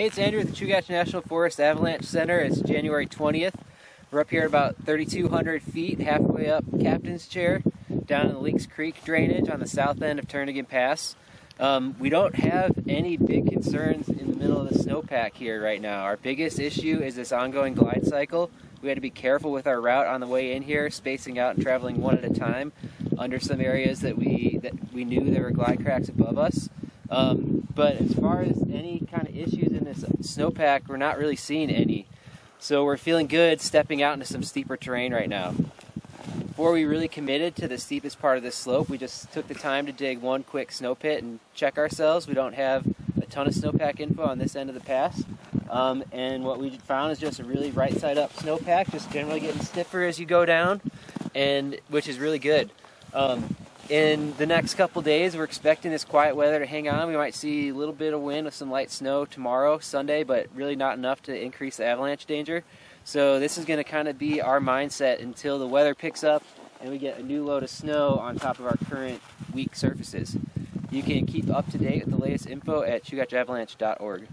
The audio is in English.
Hey, it's Andrew at the Chugach National Forest Avalanche Center. It's January 20th. We're up here about 3,200 feet, halfway up Captain's Chair, down in the Lynx Creek drainage on the south end of Turnagain Pass. Um, we don't have any big concerns in the middle of the snowpack here right now. Our biggest issue is this ongoing glide cycle. We had to be careful with our route on the way in here, spacing out and traveling one at a time under some areas that we that we knew there were glide cracks above us. Um, but as far as any kind of issues in this snowpack, we're not really seeing any. So we're feeling good stepping out into some steeper terrain right now. Before we really committed to the steepest part of this slope, we just took the time to dig one quick snow pit and check ourselves. We don't have a ton of snowpack info on this end of the pass. Um, and what we found is just a really right side up snowpack, just generally getting stiffer as you go down, and which is really good. Um, in the next couple days, we're expecting this quiet weather to hang on. We might see a little bit of wind with some light snow tomorrow, Sunday, but really not enough to increase the avalanche danger. So this is going to kind of be our mindset until the weather picks up and we get a new load of snow on top of our current weak surfaces. You can keep up to date with the latest info at chugachavalanche.org.